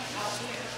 out here.